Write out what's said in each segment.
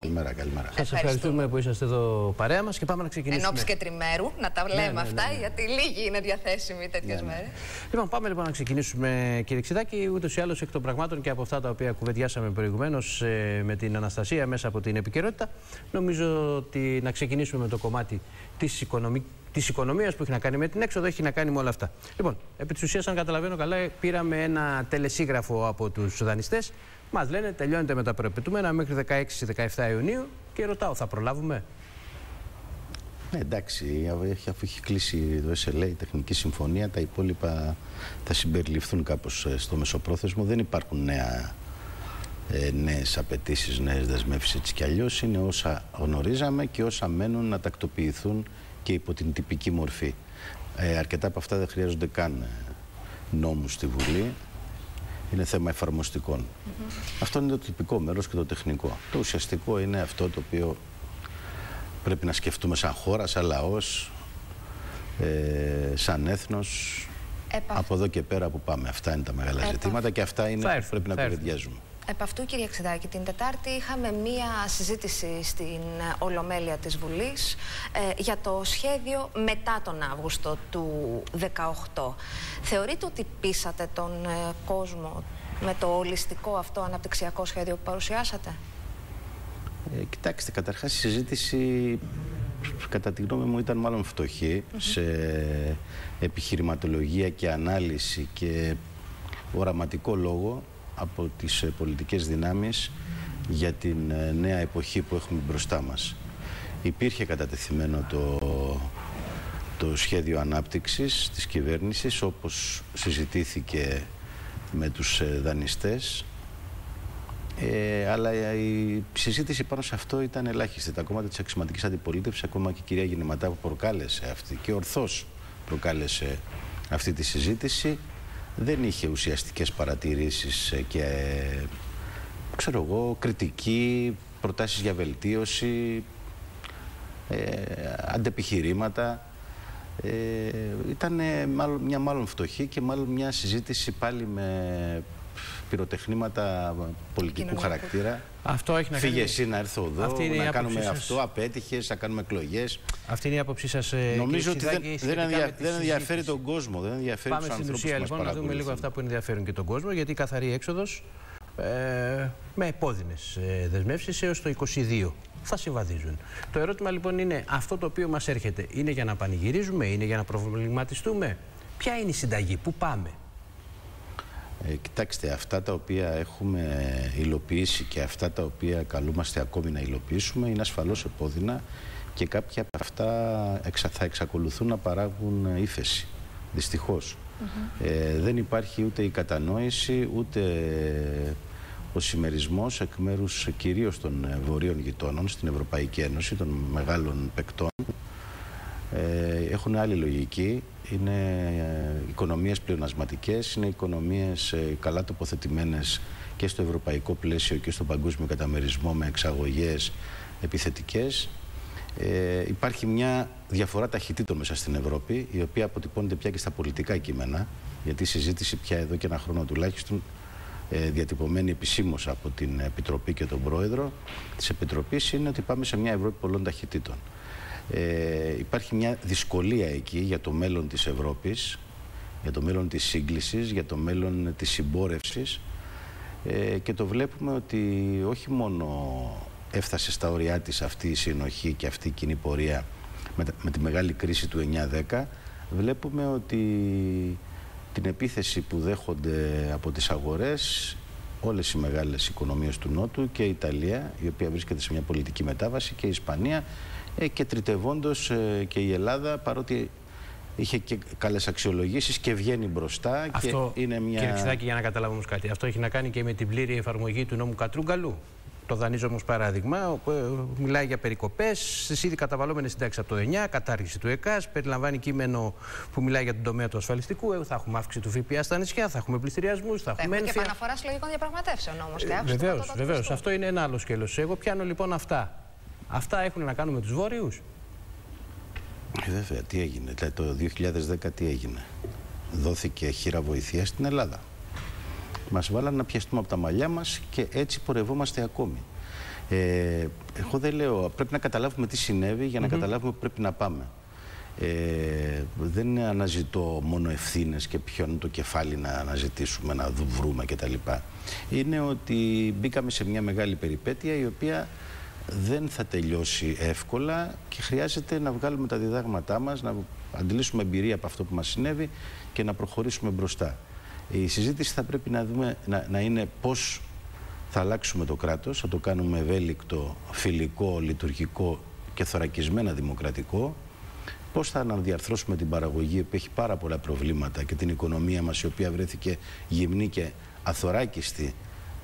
Καλημέρα, καλημέρα. Σας ευχαριστούμε που είσαστε εδώ παρέα μας και πάμε να ξεκινήσουμε. Εν ώψη και τριμέρου, να τα λέμε Ναι, ναι, αυτά, ναι, ναι. γιατί λίγοι είναι διαθέσιμοι τέτοιες Ναι, ναι. μέρες. Λοιπόν, πάμε λοιπόν να ξεκινήσουμε, κύριε Ξηδάκη. Ούτως ή άλλως εκ των πραγμάτων και από αυτά τα οποία κουβεντιάσαμε προηγουμένως με την Αναστασία μέσα από την επικαιρότητα, νομίζω ότι να ξεκινήσουμε με το κομμάτι της οικονομική. Της οικονομίας που έχει να κάνει με την έξοδο, έχει να κάνει με όλα αυτά. Λοιπόν, επί της ουσίας, αν καταλαβαίνω καλά, πήραμε ένα τελεσίγραφο από τους δανειστές. Μας λένε τελειώνεται με τα προεπαιτούμενα μέχρι 16-17 Ιουνίου και ρωτάω, θα προλάβουμε; Ναι, εντάξει, αφού έχει κλείσει το SLA, η τεχνική συμφωνία, τα υπόλοιπα θα συμπεριληφθούν κάπως ε, στο μεσοπρόθεσμο. Δεν υπάρχουν νέα, ε, νέες απαιτήσεις, νέες δεσμεύσεις έτσι κι αλλιώς. Είναι όσα γνωρίζαμε και όσα μένουν να τακτοποιηθούν και υπό την τυπική μορφή. Ε, αρκετά από αυτά δεν χρειάζονται καν ε, νόμους στη Βουλή. Είναι θέμα εφαρμοστικών. Αυτό είναι το τυπικό μέρος και το τεχνικό. Το ουσιαστικό είναι αυτό το οποίο πρέπει να σκεφτούμε σαν χώρα, σαν λαός, ε, σαν έθνος, Επ' από εδώ και πέρα που πάμε. Αυτά είναι τα μεγάλα Επ' ζητήματα και αυτά είναι Θα που έρθουν, πρέπει να θα έρθουν. κουβεντιάζουμε. Επ' αυτού, κύριε Ξεδάκη, την Τετάρτη είχαμε μία συζήτηση στην ε, Ολομέλεια της Βουλής ε, για το σχέδιο μετά τον Αύγουστο του 2018. Θεωρείτε ότι πείσατε τον ε, κόσμο με το ολιστικό αυτό αναπτυξιακό σχέδιο που παρουσιάσατε; Ε, κοιτάξτε, καταρχάς η συζήτηση κατά τη γνώμη μου ήταν μάλλον φτωχή σε επιχειρηματολογία και ανάλυση και οραματικό λόγο από τις ε, πολιτικές δυνάμεις για την ε, νέα εποχή που έχουμε μπροστά μας. Υπήρχε κατατεθειμένο το, το σχέδιο ανάπτυξης της κυβέρνησης όπως συζητήθηκε με τους ε, δανειστές ε, αλλά η συζήτηση πάνω σε αυτό ήταν ελάχιστη. Τα κόμματα της αξιωματικής αντιπολίτευσης, ακόμα και η κυρία Γεννηματά που προκάλεσε αυτή και ορθώς προκάλεσε αυτή τη συζήτηση, δεν είχε ουσιαστικές παρατηρήσεις και ε, ξέρω εγώ, κριτική, προτάσεις για βελτίωση, ε, αντεπιχειρήματα. Ε, ήταν μάλλον, μια μάλλον φτωχή και μάλλον μια συζήτηση πάλι με πυροτεχνήματα πολιτικού Κοινωνικού. χαρακτήρα. Αυτό έχει να Φύγε κάνει. εσύ να έρθω εδώ, Αυτή είναι η να άποψή κάνουμε σας. αυτό, απέτυχες, να κάνουμε εκλογές. Αυτή είναι η άποψή σας, Νομίζω ότι δεν, δεν, ενδια- δεν ενδιαφέρει τον κόσμο, δεν ενδιαφέρει Πάμε τους στην ανθρώπους ουσία που μας λοιπόν να δούμε λίγο παρακολουθούν. αυτά που ενδιαφέρουν και τον κόσμο, γιατί η καθαρή έξοδος ε, με επώδυνες ε, δεσμεύσεις έως το 22 θα συμβαδίζουν. Το ερώτημα λοιπόν είναι αυτό το οποίο μας έρχεται, είναι για να πανηγυρίζουμε, είναι για να προβληματιστούμε; Ποια είναι η συνταγή, πού πάμε; Ε, κοιτάξτε, αυτά τα οποία έχουμε υλοποιήσει και αυτά τα οποία καλούμαστε ακόμη να υλοποιήσουμε είναι ασφαλώς επώδυνα και κάποια από αυτά εξα- θα εξακολουθούν να παράγουν ε, ύφεση. Δυστυχώς. Ε, δεν υπάρχει ούτε η κατανόηση ούτε ο συμμερισμός εκ μέρους κυρίως των ε, βορείων γειτόνων στην Ευρωπαϊκή Ένωση, των μεγάλων παικτών ε, έχουν άλλη λογική. Είναι ε, οικονομίες πλεονασματικές, είναι οικονομίες ε, καλά τοποθετημένες και στο ευρωπαϊκό πλαίσιο και στο παγκόσμιο καταμερισμό με εξαγωγές επιθετικές. Ε, υπάρχει μια διαφορά ταχυτήτων μέσα στην Ευρώπη, η οποία αποτυπώνεται πια και στα πολιτικά κείμενα, γιατί η συζήτηση πια εδώ και ένα χρόνο τουλάχιστον ε, διατυπωμένη επισήμως από την Επιτροπή και τον Πρόεδρο της Επιτροπής είναι ότι πάμε σε μια Ευρώπη πολλών ταχυτήτων. Ε, υπάρχει μια δυσκολία εκεί για το μέλλον της Ευρώπης, για το μέλλον της σύγκλησης, για το μέλλον της συμπόρευσης. Ε, και το βλέπουμε ότι όχι μόνο έφτασε στα ωριά της αυτή η συνοχή και αυτή η κοινή πορεία με, τα- με τη μεγάλη κρίση του 9-10, βλέπουμε ότι την επίθεση που δέχονται από τις αγορές όλες οι μεγάλες οικονομίες του Νότου και η Ιταλία, η οποία βρίσκεται σε μια πολιτική μετάβαση και η Ισπανία ε, και τριτευόντως ε, και η Ελλάδα παρότι είχε και καλές αξιολογήσεις και βγαίνει μπροστά Αυτό, και είναι μια... κύριε Ξηδάκη, για να καταλάβουμε όμως κάτι, αυτό έχει να κάνει και με την πλήρη εφαρμογή του νόμου Κατρούγκαλου. Το δανείζω όμως παράδειγμα. όπου, ε, Μιλάει για περικοπές στις ήδη καταβαλλόμενες συντάξεις από το 9, κατάργηση του ΕΚΑΣ, περιλαμβάνει κείμενο που μιλάει για τον τομέα του ασφαλιστικού. ε, Θα έχουμε αύξηση του ΦΠΑ στα νησιά, θα έχουμε πληστηριασμού, θα Θα έχουμε έχουμε και ένφια. επαναφορά συλλογικών διαπραγματεύσεων όμως. Βεβαίως, βεβαίως. Αυτό είναι ένα άλλο σκέλος. Εγώ πιάνω λοιπόν αυτά. Αυτά έχουν να κάνουν με τους Βόρειου. Ε, βέβαια, τι έγινε. Δηλαδή, το 2010 τι έγινε. Δόθηκε χείρα βοηθεία στην Ελλάδα. Μας βάλανε να πιαστούμε από τα μαλλιά μας και έτσι πορευόμαστε ακόμη. Ε, εγώ δεν λέω, πρέπει να καταλάβουμε τι συνέβη για να καταλάβουμε που πρέπει να πάμε. Ε, δεν αναζητώ μόνο ευθύνες και ποιο είναι το κεφάλι να αναζητήσουμε, να βρούμε κτλ. Είναι ότι μπήκαμε σε μια μεγάλη περιπέτεια η οποία δεν θα τελειώσει εύκολα και χρειάζεται να βγάλουμε τα διδάγματά μας, να αντιλήσουμε εμπειρία από αυτό που μας συνέβη και να προχωρήσουμε μπροστά. Η συζήτηση θα πρέπει να, δούμε, να, να είναι πώς θα αλλάξουμε το κράτος, θα το κάνουμε ευέλικτο, φιλικό, λειτουργικό και θωρακισμένα δημοκρατικό, πώς θα αναδιαρθρώσουμε την παραγωγή που έχει πάρα πολλά προβλήματα και την οικονομία μας η οποία βρέθηκε γυμνή και αθωράκιστη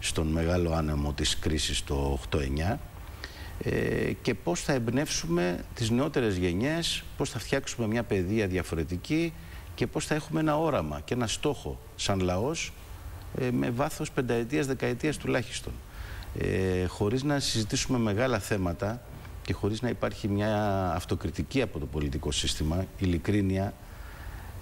στον μεγάλο άνεμο της κρίσης το 8-9 ε, και πώς θα εμπνεύσουμε τις νεότερες γενιές, πώς θα φτιάξουμε μια παιδεία διαφορετική και πώς θα έχουμε ένα όραμα και ένα στόχο σαν λαός ε, με βάθος πενταετίας, δεκαετίας τουλάχιστον. Ε, χωρίς να συζητήσουμε μεγάλα θέματα και χωρίς να υπάρχει μια αυτοκριτική από το πολιτικό σύστημα, ειλικρίνεια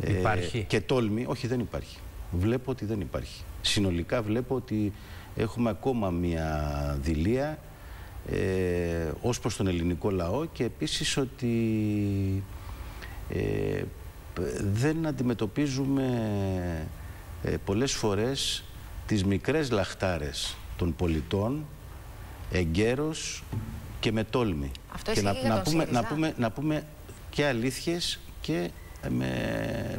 ε, και τόλμη, όχι δεν υπάρχει. Βλέπω ότι δεν υπάρχει. Συνολικά βλέπω ότι έχουμε ακόμα μια δηλία ε, ως προς τον ελληνικό λαό και επίσης ότι ε, δεν αντιμετωπίζουμε ε, πολλές φορές τις μικρές λαχτάρες των πολιτών εγκαίρως και με τόλμη. Αυτό και να, να, πούμε, να, πούμε, να πούμε και αλήθειες και με,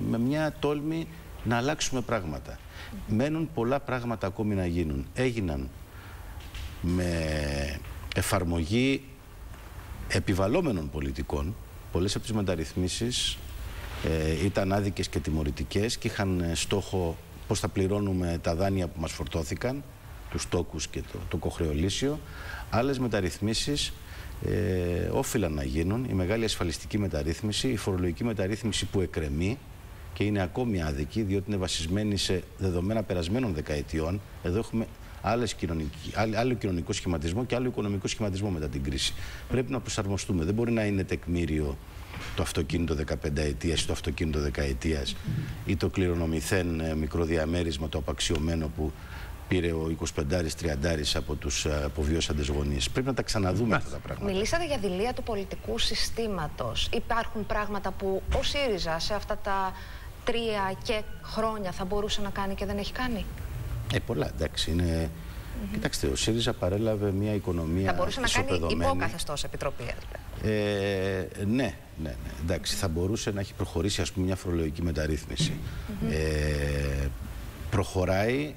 με μια τόλμη να αλλάξουμε πράγματα. Μένουν πολλά πράγματα ακόμη να γίνουν. Έγιναν με εφαρμογή επιβαλόμενων πολιτικών. Πολλές από τις μεταρρυθμίσεις ε, ήταν άδικες και τιμωρητικές και είχαν ε, στόχο πώς θα πληρώνουμε τα δάνεια που μας φορτώθηκαν, τους τόκους και το, το κοχρεολύσιο. Άλλες μεταρρυθμίσεις ε, όφυλαν να γίνουν, η μεγάλη ασφαλιστική μεταρρύθμιση, η φορολογική μεταρρύθμιση που εκκρεμεί και είναι ακόμη άδικη, διότι είναι βασισμένη σε δεδομένα περασμένων δεκαετιών. Εδώ έχουμε άλλες άλλο κοινωνικό σχηματισμό και άλλο οικονομικό σχηματισμό μετά την κρίση. Πρέπει να προσαρμοστούμε. Δεν μπορεί να είναι τεκμήριο το αυτοκίνητο 15 ετίας ή το αυτοκίνητο δεκαετίας ή το κληρονομηθέν ε, μικρό διαμέρισμα, το απαξιωμένο που πήρε ο 25-30 από τους ε, αποβιώσαντες γονείς. Πρέπει να τα ξαναδούμε αυτά τα πράγματα. Μιλήσατε για δηλία του πολιτικού συστήματος. Υπάρχουν πράγματα που ο ΣΥΡΙΖΑ σε αυτά τα τρία και χρόνια θα μπορούσε να κάνει και δεν έχει κάνει; Ε, πολλά, εντάξει. Είναι... Κοιτάξτε, ο ΣΥΡΙΖΑ παρέλαβε μια οικονομία. Θα μπορούσε να κάνει υπόκαθεστώ επιτροπή, ε, ναι, ναι, ναι. Εντάξει, θα μπορούσε να έχει προχωρήσει ας πούμε, μια φορολογική μεταρρύθμιση. ε, προχωράει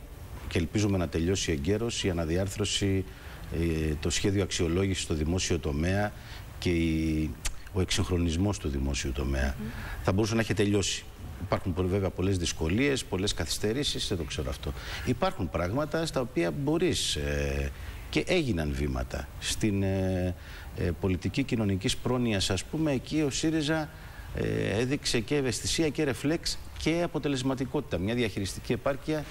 και ελπίζουμε να τελειώσει εγκαίρως η αναδιάρθρωση, ε, το σχέδιο αξιολόγησης στο δημόσιο τομέα και η, ο εξυγχρονισμός του δημόσιου τομέα. Θα μπορούσε να έχει τελειώσει. Υπάρχουν βέβαια πολλές δυσκολίες, πολλές καθυστερήσεις, δεν το ξέρω αυτό. Υπάρχουν πράγματα στα οποία μπορείς ε, και έγιναν βήματα. Στην ε, ε, πολιτική κοινωνικής πρόνοιας, ας πούμε, εκεί ο ΣΥΡΙΖΑ έδειξε και ευαισθησία και ρεφλέξ και αποτελεσματικότητα. Μια διαχειριστική επάρκεια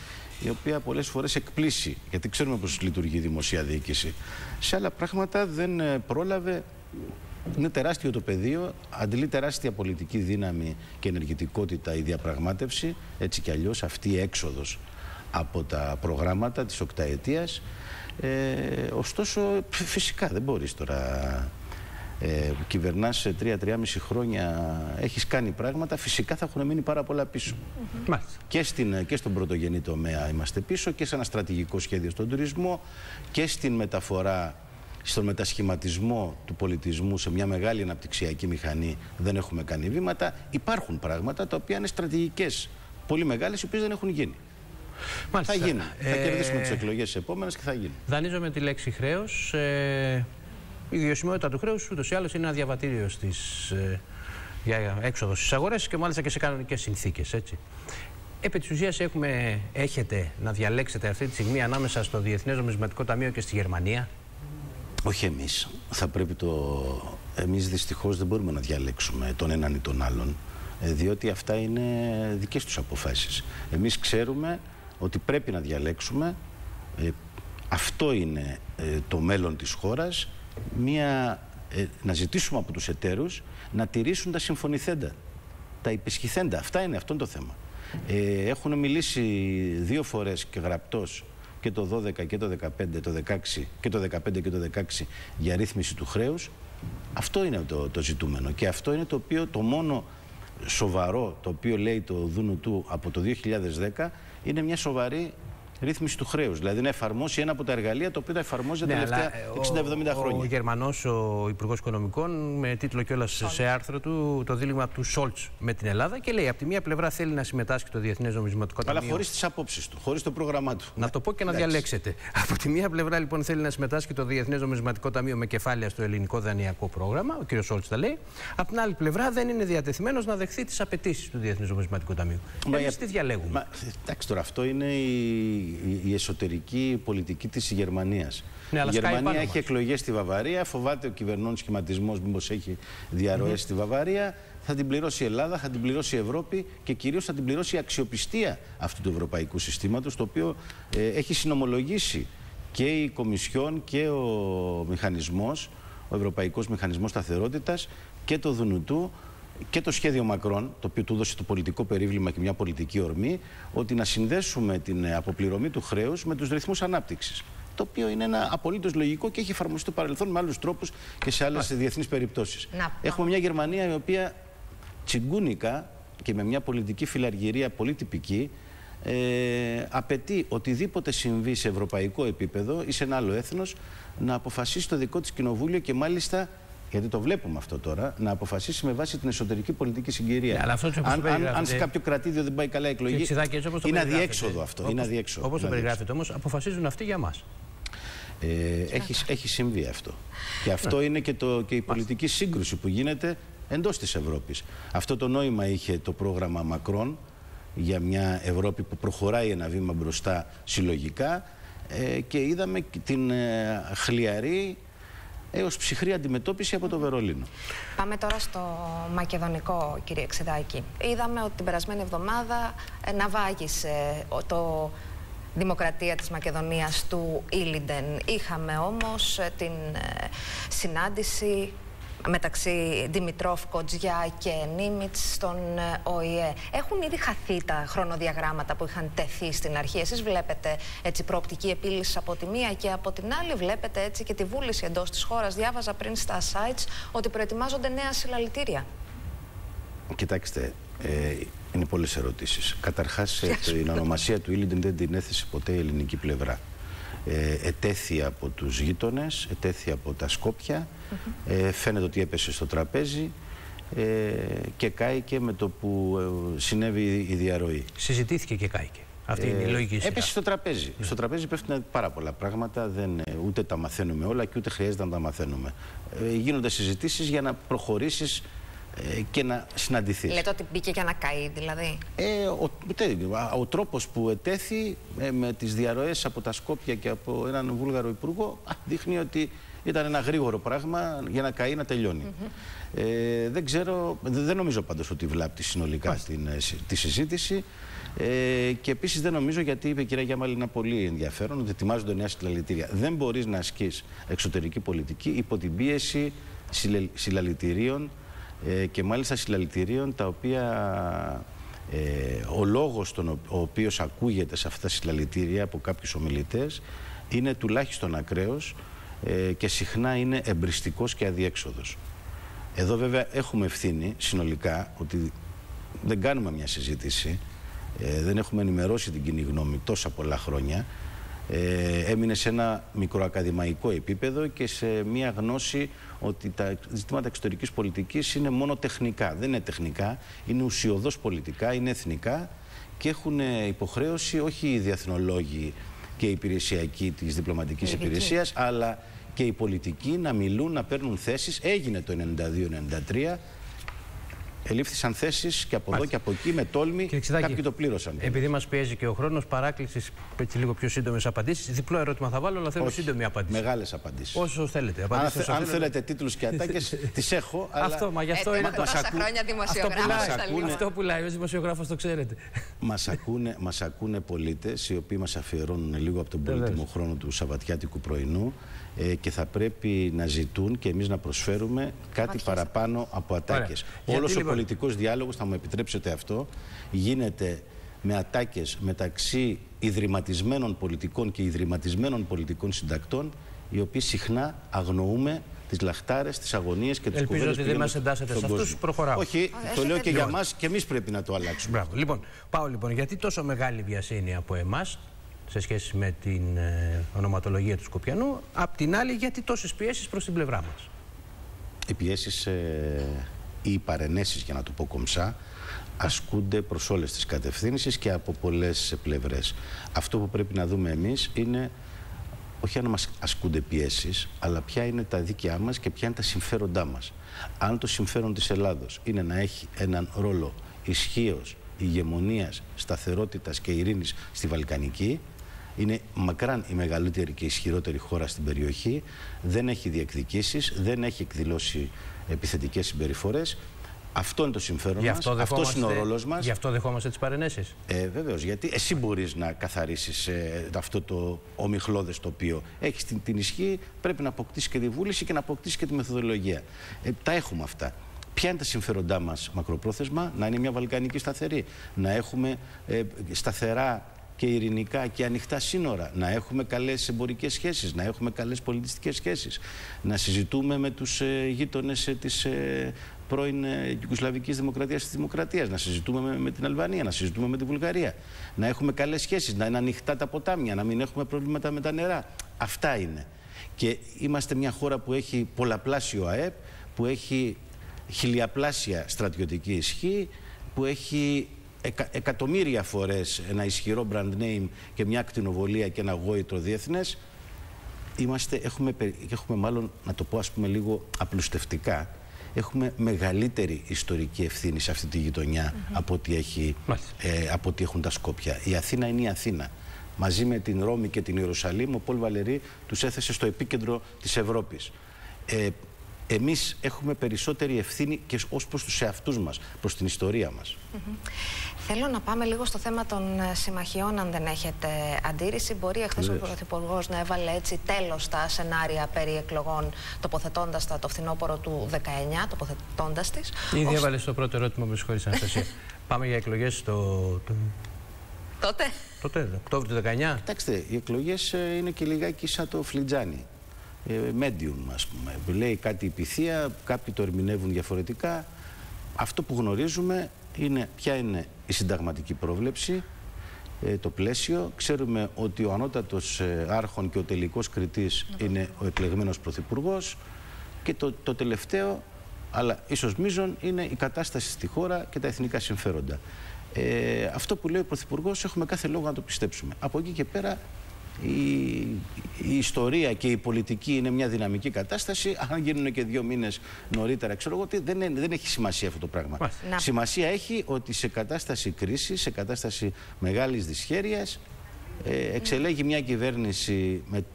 η οποία πολλές φορές εκπλήσει, γιατί ξέρουμε πώς λειτουργεί η δημοσία διοίκηση. Σε άλλα πράγματα δεν πρόλαβε είναι τεράστιο το πεδίο, αντιλεί τεράστια πολιτική δύναμη και ενεργητικότητα η διαπραγμάτευση, έτσι κι αλλιώς αυτή η έξοδος από τα προγράμματα της οκταετίας. Ε, ωστόσο, φυσικά δεν μπορείς τώρα ε, κυβερνάς σε τρία-τριάμιση χρόνια, έχεις κάνει πράγματα, φυσικά θα έχουν μείνει πάρα πολλά πίσω. και, στην, και στον πρωτογενή τομέα είμαστε πίσω και σε ένα στρατηγικό σχέδιο στον τουρισμό και στην μεταφορά στον μετασχηματισμό του πολιτισμού σε μια μεγάλη αναπτυξιακή μηχανή δεν έχουμε κάνει βήματα. Υπάρχουν πράγματα τα οποία είναι στρατηγικές, πολύ μεγάλες, οι οποίες δεν έχουν γίνει. Μάλιστα. Θα γίνουν. Ε... Θα κερδίσουμε τις εκλογές επόμενες και θα γίνουν. Δανείζω με τη λέξη χρέος. Ε, η βιωσιμότητα του χρέους ούτως ή άλλως είναι ένα διαβατήριο στις, ε, για έξοδος στις αγορές και μάλιστα και σε κανονικές συνθήκες. Επί της ουσίας έχετε να διαλέξετε αυτή τη στιγμή ανάμεσα στο Διεθνές Νομισματικό Ταμείο και στη Γερμανία. Όχι εμείς. Θα πρέπει το... Εμείς δυστυχώς δεν μπορούμε να διαλέξουμε τον έναν ή τον άλλον, ε, διότι αυτά είναι δικές τους αποφάσεις. Εμείς ξέρουμε ότι πρέπει να διαλέξουμε, ε, αυτό είναι ε, το μέλλον της χώρας, μια, να ζητήσουμε από τους εταίρους να τηρήσουν τα συμφωνηθέντα, τα υπεσχηθέντα. Αυτά είναι, αυτό είναι το θέμα. έχουν μιλήσει δύο φορές και γραπτός και το 12 και το 15, το 16 και το 15 και το 16 για ρύθμιση του χρέους. Αυτό είναι το, το ζητούμενο και αυτό είναι το οποίο το μόνο σοβαρό το οποίο λέει το Δούνου του από το 2010 είναι μια σοβαρή ρύθμιση του χρέους. Δηλαδή να εφαρμόσει ένα από τα εργαλεία το οποίο τα εφαρμόζει τα ναι, τελευταία 60-70 χρόνια. Ο Γερμανός, ο Υπουργός Οικονομικών, με τίτλο κιόλας σε άρθρο του το δίλημα του Σόλτς με την Ελλάδα και λέει: Από τη μία πλευρά θέλει να συμμετάσχει το Διεθνές Νομισματικό Ταμείο. Αλλά χωρίς τις απόψεις του, χωρίς το πρόγραμμά του. Να το πω και να διαλέξετε. Από τη μία πλευρά λοιπόν θέλει να συμμετάσχει το Διεθνές Νομισματικό Ταμείο με κεφάλαια στο ελληνικό δανειακό πρόγραμμα. Ο κ. Σόλτς τα λέει. Από την άλλη πλευρά δεν είναι διατεθειμένος να δεχθεί τις απαιτήσεις του Διεθνέ Νομισματικού Ταμείου. Εμείς τι διαλέγουμε; Μα, εντάξει τώρα, αυτό είναι η η εσωτερική πολιτική της Γερμανίας. Ναι, η Γερμανία έχει εκλογές στη Βαβαρία, φοβάται ο κυβερνών σχηματισμός μήπως έχει διαρροές στη Βαβαρία, θα την πληρώσει η Ελλάδα, θα την πληρώσει η Ευρώπη και κυρίως θα την πληρώσει η αξιοπιστία αυτού του ευρωπαϊκού συστήματος, το οποίο ε, έχει συνομολογήσει και η Κομισιόν και ο μηχανισμός, ο Ευρωπαϊκός Μηχανισμός Σταθερότητας και το Δουνουτού και το σχέδιο Μακρόν, το οποίο του δώσει το πολιτικό περίβλημα και μια πολιτική ορμή, ότι να συνδέσουμε την αποπληρωμή του χρέους με τους ρυθμούς ανάπτυξης. Το οποίο είναι ένα απολύτως λογικό και έχει εφαρμοστεί στο παρελθόν με άλλους τρόπους και σε άλλες διεθνείς περιπτώσεις. Έχουμε μια Γερμανία η οποία τσιγκούνικα και με μια πολιτική φιλαργυρία πολύ τυπική ε, απαιτεί οτιδήποτε συμβεί σε ευρωπαϊκό επίπεδο ή σε ένα άλλο έθνος να αποφασίσει το δικό της κοινοβούλιο και μάλιστα γιατί το βλέπουμε αυτό τώρα, να αποφασίσει με βάση την εσωτερική πολιτική συγκυρία. Ναι, αλλά αν, αν, αν, σε κάποιο κρατήδιο δεν πάει καλά η εκλογή, είναι αδιέξοδο αυτό. Όπως, είναι αδιέξοδο. Όπως το περιγράφετε όμως, αποφασίζουν αυτοί για μας. Ε, έχει, έχει συμβεί αυτό. Και αυτό είναι και, το, και η πολιτική σύγκρουση που γίνεται εντός της Ευρώπης. Αυτό το νόημα είχε το πρόγραμμα Μακρόν για μια Ευρώπη που προχωράει ένα βήμα μπροστά συλλογικά ε, και είδαμε την ε, χλιαρή έως ψυχρή αντιμετώπιση από το Βερολίνο. Πάμε τώρα στο μακεδονικό, κύριε Ξεδάκη. Είδαμε ότι την περασμένη εβδομάδα ναυάγησε το Δημοκρατία της Μακεδονίας του Ήλιντεν. Είχαμε όμως ε, την ε, συνάντηση μεταξύ Δημητρόφ, Κοτζιά και Νίμιτς στον ε, ΟΗΕ. Έχουν ήδη χαθεί τα χρονοδιαγράμματα που είχαν τεθεί στην αρχή. Εσείς βλέπετε έτσι προοπτική επίλυσης από τη μία και από την άλλη βλέπετε έτσι και τη βούληση εντός της χώρας. Διάβαζα πριν στα sites ότι προετοιμάζονται νέα συλλαλητήρια. Κοιτάξτε, ε, είναι πολλές ερωτήσεις. Καταρχάς, ε, την ονομασία του Ήλιντεν δεν την έθεσε ποτέ η ελληνική πλευρά ε, ετέθη από τους γείτονες, ετέθη από τα Σκόπια, ε, φαίνεται ότι έπεσε στο τραπέζι ε, και κάηκε με το που ε, συνέβη η διαρροή. Συζητήθηκε και κάηκε. Αυτή είναι η ε, λογική σειρά. Έπεσε στο τραπέζι. Ναι. Στο τραπέζι πέφτουν πάρα πολλά πράγματα. Δεν, ούτε τα μαθαίνουμε όλα και ούτε χρειάζεται να τα μαθαίνουμε. γίνονται συζητήσεις για να προχωρήσεις ε, και να συναντηθείς. Λέτε ότι μπήκε για να καεί, δηλαδή. Ε, ο, ο, ο τρόπος που ετέθη ε, με τις διαρροές από τα Σκόπια και από έναν Βούλγαρο Υπουργό δείχνει ότι ήταν ένα γρήγορο πράγμα για να καεί, να τελειώνει. ε, δεν ξέρω, δεν νομίζω πάντως ότι βλάπτει συνολικά την, ε, τη συζήτηση. Ε, και επίσης δεν νομίζω, γιατί είπε η κυρία Γιάμαλη ένα πολύ ενδιαφέρον, ότι ετοιμάζονται νέα συλλαλητήρια. Δεν μπορείς να ασκείς εξωτερική πολιτική υπό την πίεση συλλαλητηρίων ε, και μάλιστα συλλαλητηρίων τα οποία ε, ο λόγος τον ο οποίος ακούγεται σε αυτά τα συλλαλητήρια από κάποιους ομιλητές είναι τουλάχιστον ακραίος ε, και συχνά είναι εμπριστικός και αδιέξοδος. Εδώ βέβαια έχουμε ευθύνη συνολικά ότι δεν κάνουμε μια συζήτηση, ε, δεν έχουμε ενημερώσει την κοινή γνώμη τόσα πολλά χρόνια ε, έμεινε σε ένα μικροακαδημαϊκό επίπεδο και σε μια γνώση ότι τα ζητήματα εξωτερικής πολιτικής είναι μόνο τεχνικά. Δεν είναι τεχνικά, είναι ουσιοδός πολιτικά, είναι εθνικά και έχουν υποχρέωση όχι οι διεθνολόγοι και οι υπηρεσιακοί της διπλωματικής υπηρεσίας, αλλά και οι πολιτικοί να μιλούν, να παίρνουν θέσεις. Έγινε το 92-93 ελήφθησαν θέσεις και από εδώ και από εκεί με τόλμη. Κάποιοι το πλήρωσαν. Επειδή μας πιέζει και ο χρόνος, παράκλησης έτσι λίγο πιο σύντομες απαντήσεις. Διπλό ερώτημα θα βάλω, αλλά θέλω Όχι, σύντομη απάντηση. Μεγάλες απαντήσεις. Όσο θέλετε. Αν, αν θέλετε, θέλετε τίτλους και ατάκες, τις έχω. Αλλά... Αυτό, μα γι' αυτό ε, είναι το. Τόσα χρόνια δημοσιογράφος. Αυτό πουλάει. Ο δημοσιογράφος το ξέρετε. Μας ακούνε, μας ακούνε πολίτες οι οποίοι μας αφιερώνουν λίγο από τον πολύτιμο χρόνο του Σαββατιάτικου πρωινού ε, και θα πρέπει να ζητούν και εμείς να προσφέρουμε κάτι παραπάνω από ατάκες. Όλος ο λοιπόν... πολιτικός διάλογος, θα μου επιτρέψετε αυτό, γίνεται με ατάκες μεταξύ ιδρυματισμένων πολιτικών και ιδρυματισμένων πολιτικών συντακτών, οι οποίοι συχνά αγνοούμε τις λαχτάρες, τις αγωνίες και τις κουβέντες. Ελπίζω ότι δεν μας εντάσσετε σε αυτούς. Προχωράω. Όχι, το λέω και για μας και εμείς πρέπει να το αλλάξουμε. Μπράβο. Λοιπόν, πάω λοιπόν. Γιατί τόσο μεγάλη βιασύνη από εμάς σε σχέση με την ε, ονοματολογία του Σκοπιανού, απ' την άλλη γιατί τόσες πιέσεις προς την πλευρά μας. Οι πιέσεις ε, ή οι παρενέσεις, για να το πω κομψά, ασκούνται προς όλες τις κατευθύνσεις και από πολλές πλευρές. Αυτό που πρέπει να δούμε εμείς είναι όχι αν μας ασκούνται πιέσεις, αλλά ποια είναι τα δίκαιά μας και ποια είναι τα συμφέροντά μας. Αν το συμφέρον της Ελλάδος είναι να έχει έναν ρόλο ισχύω, ηγεμονίας, σταθερότητας και ειρήνης στη Βαλκανική, είναι μακράν η μεγαλύτερη και ισχυρότερη χώρα στην περιοχή, δεν έχει διεκδικήσεις, δεν έχει εκδηλώσει επιθετικές συμπεριφορές αυτό είναι το συμφέρον μας. Αυτό είναι ο ρόλος μας. Γι' αυτό δεχόμαστε τις παρενέσεις. Ε, Βεβαίως. Γιατί εσύ μπορείς να καθαρίσεις ε, αυτό το ομιχλώδες τοπίο. Έχεις την, την ισχύ, πρέπει να αποκτήσεις και τη βούληση και να αποκτήσεις και τη μεθοδολογία. Ε, τα έχουμε αυτά. Ποια είναι τα συμφέροντά μας μακροπρόθεσμα, να είναι μια βαλκανική σταθερή, να έχουμε ε, σταθερά και ειρηνικά και ανοιχτά σύνορα, να έχουμε καλές εμπορικές σχέσεις, να έχουμε καλές πολιτιστικές σχέσεις, να συζητούμε με τους ε, γείτονες ε, της ε, πρώην ε, Ιουγκοσλαβικής Δημοκρατίας της Δημοκρατίας, να συζητούμε με, με, την Αλβανία, να συζητούμε με τη Βουλγαρία, να έχουμε καλές σχέσεις, να είναι ανοιχτά τα ποτάμια, να μην έχουμε προβλήματα με τα νερά. Αυτά είναι. Και είμαστε μια χώρα που έχει πολλαπλάσιο ΑΕΠ, που έχει χιλιαπλάσια στρατιωτική ισχύ, που έχει εκα, εκατομμύρια φορές ένα ισχυρό brand name και μια ακτινοβολία και ένα γόητρο διεθνές, είμαστε, έχουμε, έχουμε μάλλον, να το πω ας πούμε λίγο απλουστευτικά, έχουμε μεγαλύτερη ιστορική ευθύνη σε αυτή τη γειτονιά από, ό,τι έχει, ε, από ό,τι έχουν τα Σκόπια. Η Αθήνα είναι η Αθήνα. Μαζί με την Ρώμη και την Ιερουσαλήμ, ο Πολ Βαλερή τους έθεσε στο επίκεντρο της Ευρώπης. Ε, εμείς έχουμε περισσότερη ευθύνη και ως προς τους εαυτούς μας, προς την ιστορία μας. Θέλω να πάμε λίγο στο θέμα των ε, συμμαχιών, αν δεν έχετε αντίρρηση. Μπορεί εχθές ο Πρωθυπουργός να έβαλε έτσι τέλος στα σενάρια περί εκλογών, τοποθετώντας τα το φθινόπωρο του 19, τοποθετώντας τις. Ήδη έβαλες στο πρώτο ερώτημα, με συγχωρείτε, Αναστασία. πάμε για εκλογές το. Τότε. Τότε, Οκτώβριο του 19. Κοιτάξτε, οι εκλογές ε, είναι και λιγάκι σαν το φλιτζάνι. Ε, medium, ας πούμε. Λέει κάτι η πυθία, κάποιοι το ερμηνεύουν διαφορετικά. Αυτό που γνωρίζουμε είναι ποια είναι η συνταγματική πρόβλεψη, ε, το πλαίσιο. Ξέρουμε ότι ο ανώτατος ε, άρχον και ο τελικός κριτής είναι ο εκλεγμένος πρωθυπουργός. Και το, το τελευταίο, αλλά ίσως μείζον, είναι η κατάσταση στη χώρα και τα εθνικά συμφέροντα. Ε, αυτό που λέει ο Πρωθυπουργός έχουμε κάθε λόγο να το πιστέψουμε. Από εκεί και πέρα η, η ιστορία και η πολιτική είναι μια δυναμική κατάσταση. Αν γίνουν και δύο μήνες νωρίτερα, ξέρω εγώ, δεν, δεν έχει σημασία αυτό το πράγμα. Σημασία έχει ότι σε κατάσταση κρίσης, σε κατάσταση μεγάλης δυσχέρειας, ε, εξελέγει μια κυβέρνηση με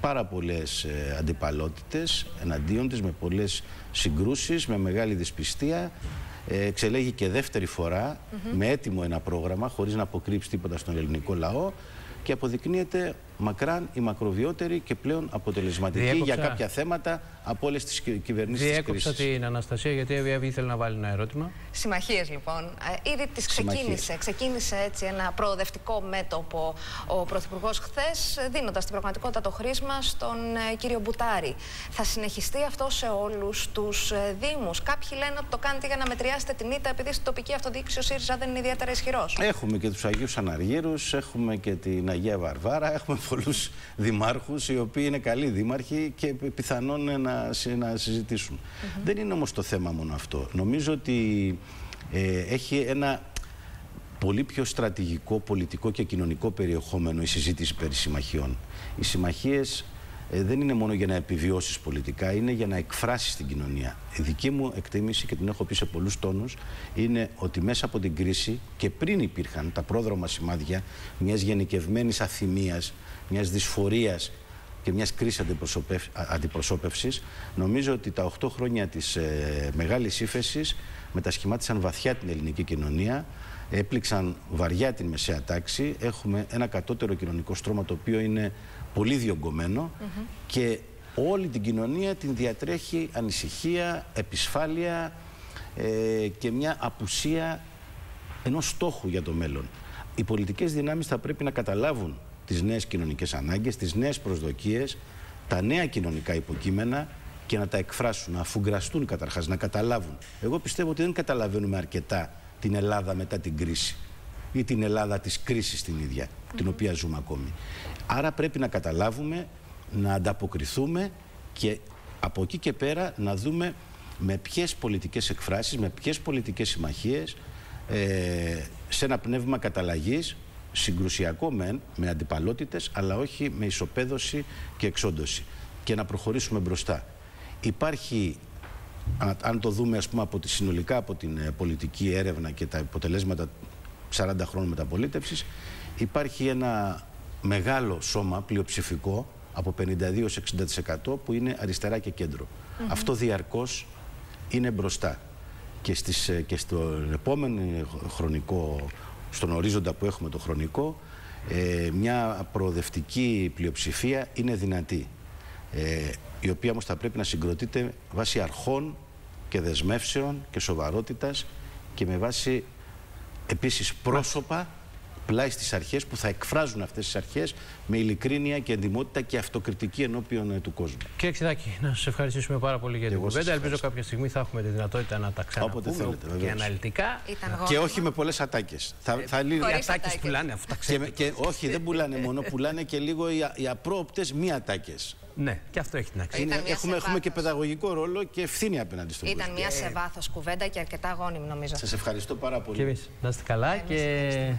πάρα πολλές ε, αντιπαλότητες εναντίον της, με πολλές συγκρούσεις, με μεγάλη δυσπιστία. Ε, εξελέγει και δεύτερη φορά με έτοιμο ένα πρόγραμμα, χωρίς να αποκρύψει τίποτα στον ελληνικό λαό και αποδεικνύεται μακράν η μακροβιότερη και πλέον αποτελεσματική Διέκοψα... για κάποια θέματα από όλες τις κυβερνήσεις της Διέκοψα την Αναστασία γιατί η ήθελε να βάλει ένα ερώτημα. Συμμαχίες λοιπόν. Ε, ήδη τις ξεκίνησε. Ξεκίνησε έτσι ένα προοδευτικό μέτωπο ο Πρωθυπουργός χθες, δίνοντας την πραγματικότητα το χρήσμα στον ε, κύριο Μπουτάρη. Θα συνεχιστεί αυτό σε όλους τους ε, Δήμους. Κάποιοι λένε ότι το κάνετε για να μετριάσετε την ήττα επειδή στην τοπική αυτοδιοίκηση ο ΣΥΡΙΖΑ δεν είναι ιδιαίτερα ισχυρός. Έχουμε και τους Αγίους Αναργύρους, έχουμε και την Αγία Βαρβάρα, έχουμε πολλού δημάρχους οι οποίοι είναι καλοί δήμαρχοι και πιθανόν να, να συζητήσουν. Δεν είναι όμως το θέμα μόνο αυτό. Νομίζω ότι ε, έχει ένα πολύ πιο στρατηγικό, πολιτικό και κοινωνικό περιεχόμενο η συζήτηση περί συμμαχιών. Οι συμμαχίες ε, δεν είναι μόνο για να επιβιώσεις πολιτικά, είναι για να εκφράσεις την κοινωνία. Η δική μου εκτίμηση, και την έχω πει σε πολλούς τόνους, είναι ότι μέσα από την κρίση και πριν υπήρχαν τα πρόδρομα σημάδια μιας γενικευμένης αθυμίας, μιας δυσφορίας και μιας κρίσης αντιπροσώπευσης, νομίζω ότι τα 8 χρόνια της ε, μεγάλης ύφεσης μετασχημάτισαν βαθιά την ελληνική κοινωνία, έπληξαν βαριά την μεσαία τάξη, έχουμε ένα κατώτερο κοινωνικό στρώμα το οποίο είναι πολύ διωγγωμένο και όλη την κοινωνία την διατρέχει ανησυχία, επισφάλεια ε, και μια απουσία ενός στόχου για το μέλλον. οι πολιτικές δυνάμεις θα πρέπει να καταλάβουν τις νέες κοινωνικές ανάγκες, τις νέες προσδοκίες, τα νέα κοινωνικά υποκείμενα και να τα εκφράσουν, να αφουγκραστούν καταρχάς, να καταλάβουν. Εγώ πιστεύω ότι δεν καταλαβαίνουμε αρκετά την Ελλάδα μετά την κρίση ή την Ελλάδα της κρίσης την ίδια, την οποία ζούμε ακόμη. Άρα πρέπει να καταλάβουμε, να ανταποκριθούμε και από εκεί και πέρα να δούμε με ποιες πολιτικές εκφράσεις, με ποιες πολιτικές συμμαχίες, ε, σε ένα πνεύμα καταλλαγής, συγκρουσιακό μεν, με αντιπαλότητες, αλλά όχι με ισοπαίδωση και εξόντωση. Και να προχωρήσουμε μπροστά. Υπάρχει, αν το δούμε ας πούμε από τη, συνολικά από την ε, πολιτική έρευνα και τα αποτελέσματα 40 χρόνων μεταπολίτευσης, υπάρχει ένα μεγάλο σώμα πλειοψηφικό από 52-60% που είναι αριστερά και κέντρο. Αυτό διαρκώς είναι μπροστά. Και, στις, ε, και στον επόμενο χρονικό, στον ορίζοντα που έχουμε το χρονικό, ε, μια προοδευτική πλειοψηφία είναι δυνατή. Ε, η οποία όμως θα πρέπει να συγκροτείται βάσει αρχών και δεσμεύσεων και σοβαρότητας και με βάση επίσης πρόσωπα πλάι στις αρχές που θα εκφράζουν αυτές τις αρχές με ειλικρίνεια και εντυμότητα και αυτοκριτική ενώπιον ε, του κόσμου. Κύριε Ξηδάκη, να σας ευχαριστήσουμε πάρα πολύ για την κουβέντα. Ελπίζω κάποια στιγμή θα έχουμε τη δυνατότητα να τα ξαναπούμε Όποτε θέλετε, και αναλυτικά. και όχι με πολλές ατάκες. Θα, θα ε, οι ατάκες πουλάνε, αυτά ξέρετε. Και, και, όχι, δεν πουλάνε μόνο, πουλάνε και λίγο οι, οι απρόοπτες μη ατάκες. Ναι, και αυτό έχει την αξία. Είναι, έχουμε, έχουμε και παιδαγωγικό ρόλο και ευθύνη απέναντι στον κόσμο. Ήταν μια σε βάθος κουβέντα και αρκετά γόνιμη, νομίζω. Σας ευχαριστώ πάρα πολύ. Και εμείς. Να είστε καλά και